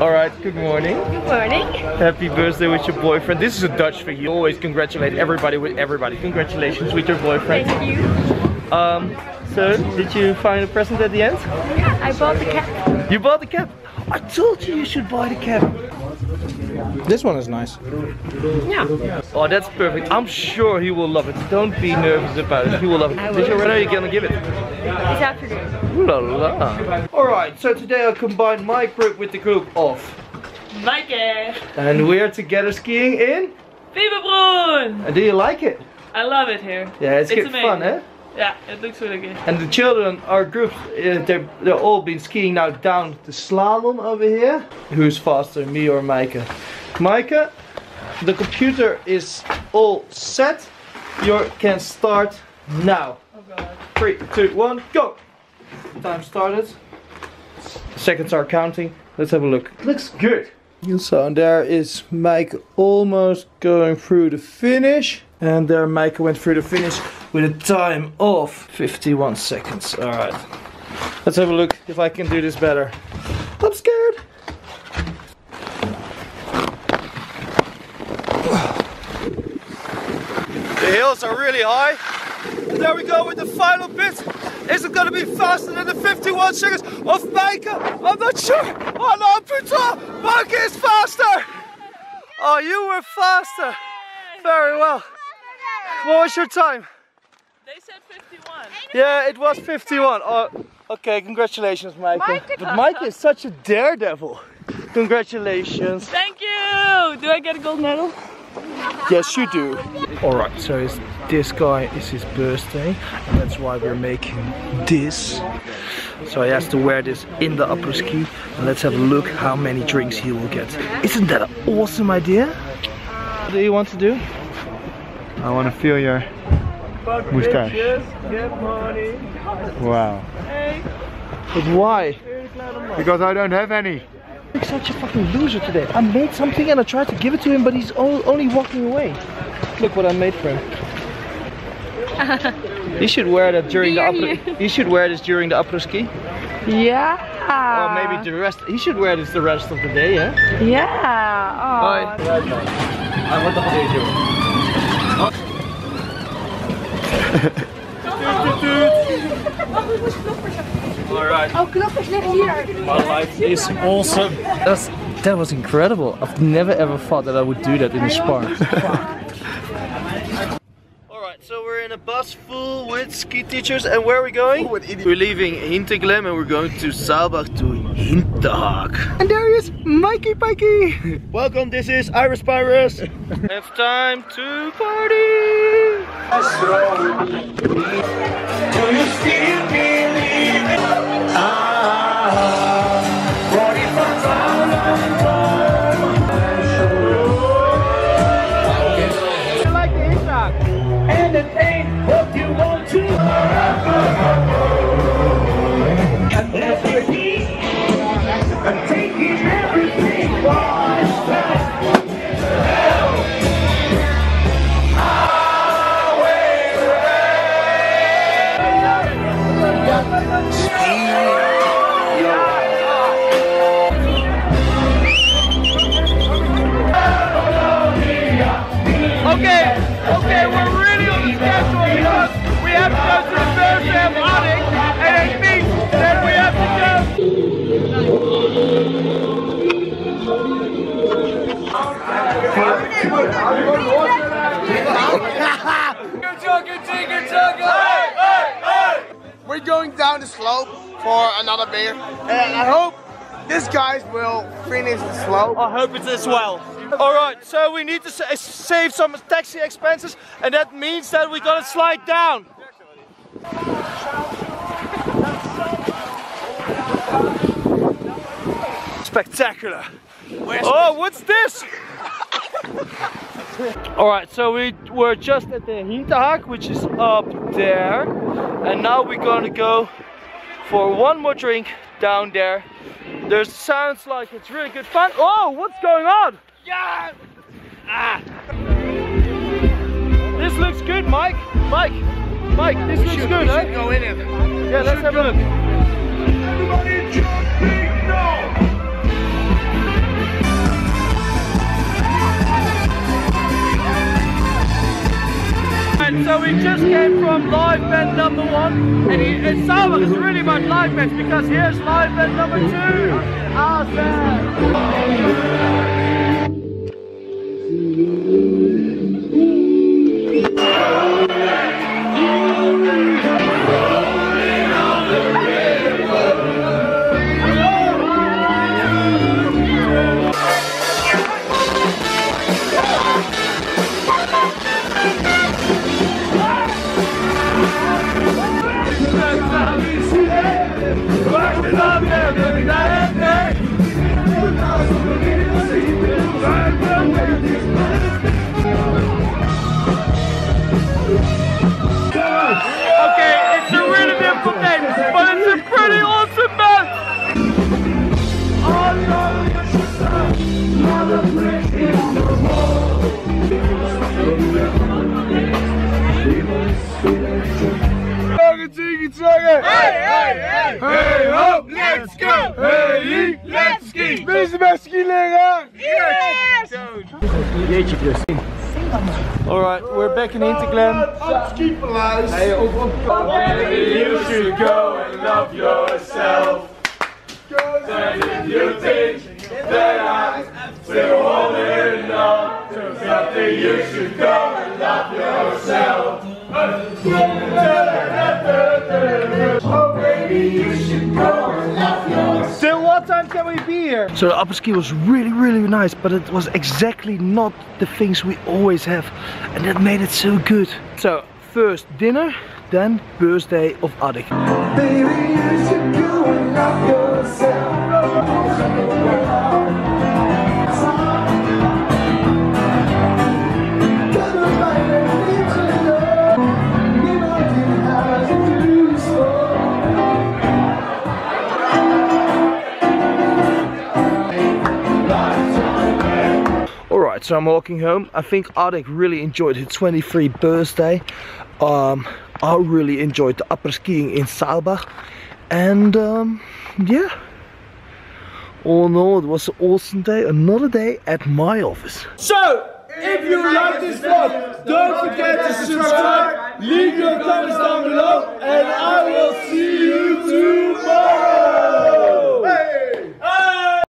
All right, good morning. Good morning. Happy birthday with your boyfriend. This is a Dutch thing. You always congratulate everybody with everybody. Congratulations with your boyfriend. Thank you. Um, so, did you find a present at the end? Yeah, I bought the cap. You bought the cap. I told you you should buy the cap. This one is nice. Yeah. Oh, that's perfect. I'm sure he will love it. Don't be nervous about it. He will love it. Did you already know you're gonna give it? This afternoon. Ooh la la. Alright, so today I combined my group with the group of. Maaike, And we're together skiing in. Fieberbrunn! And do you like it? I love it here. Yeah, it's, It's good fun, eh? Yeah, it looks really good. And the children, our group, uh, they're, they're all been skiing now down the slalom over here. Who's faster, me or Maaike? Maaike, the computer is all set. You can start now. Oh god. Three, two, one, go! Time started. Seconds are counting. Let's have a look. Looks good. So there is Mike almost going through the finish. And there Mike went through the finish with a time of 51 seconds. Alright. Let's have a look if I can do this better. I'm scared. The hills are really high. There we go with the final bit. Is it gonna be faster than the 51 seconds of Maaike? I'm not sure. Oh no, putain! Maaike is faster! Oh, you were faster. Very well. What was your time? They said 51. Yeah, it was 51. Oh, okay, congratulations, Maaike. But Maaike is such a daredevil. Congratulations. Thank you! Do I get a gold medal? Yes, you do. Alright, so it's, this guy is his birthday, and that's why we're making this. So he has to wear this in the après-ski, and let's have a look how many drinks he will get. Isn't that an awesome idea? What do you want to do? I want to feel your mustache. Wow. But why? Because I don't have any. You're such a fucking loser today. I made something and I tried to give it to him, but he's o- only walking away. Look what I made for him. you should wear that during the upper. You should wear this during the après-ski. Yeah. Or maybe the rest. He should wear this the rest of the day, yeah. Yeah. Oh. Ah, wat dacht je, Alright. Oh, knoppers ligt hier. My life is awesome. That's, that was incredible. I've never ever thought that I would do that in a spa. Alright, so we're in a bus full with ski teachers and where are we going? we're leaving Hinterglemm and we're going to Saalbach to Hinterhag. And there is Mikey Pikey! Welcome, this is Iris Pyrus. it's time to party! That's wrong Okay, the slope for another beer, and I hope this guys will finish the slope. I hope it as well. Alright, so we need to save some taxi expenses, and that means that we're gonna slide down. Spectacular. Oh, what's this? Alright, so we were just at the Hinterhag, which is up there. And now we're gonna go for one more drink down there. There sounds like it's really good fun. Oh, what's going on? Yeah! Ah! This looks good, Mike. Mike, Mike, this looks good, huh? Go in it. Yeah, let's have a look. So we just came from live band number one, and he, it sounded is really much live band because here's live band number two. Awesome. Alright, we're back in Interglen. Skipalaars. Oh, oh, oh. You should go and love yourself. And if you think that I'm still holding on something, you should go and love yourself. Here? So the après-ski was really, really nice, but it was exactly not the things we always have. And that made it so good. So, first dinner, then birthday of Adik. So I'm walking home. I think Adik really enjoyed his 23rd birthday. Um, I really enjoyed the après-skiing in Saalbach. And um, yeah. All in all, it was an awesome day. Another day at my office. So, if you like this vlog, don't forget to subscribe, leave your comments down below, and I will see you tomorrow!